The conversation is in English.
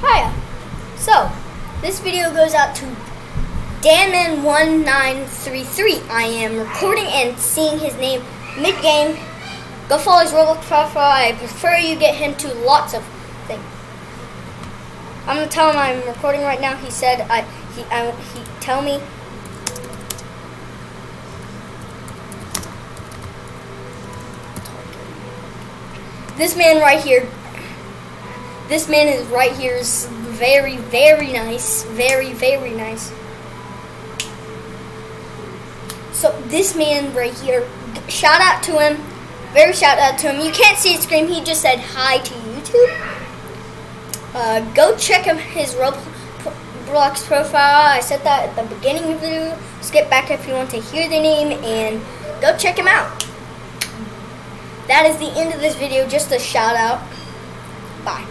Hiya. So, this video goes out to Danman1933. I am recording and seeing his name mid-game. Go follow his Roblox profile. I prefer you get him to lots of things. I'm gonna tell him I'm recording right now. He said I he I, he tell me this man right here this man is right here. Is very very nice. Very very nice. So this man right here shout out to him. Very shout out to him. You can't see his screen. He just said hi to youtube. Uh, go check him his roblox profile. I said that at the beginning of the video. Skip back if you want to hear the name and go check him out. That is the end of this video. Just a shout out. Bye.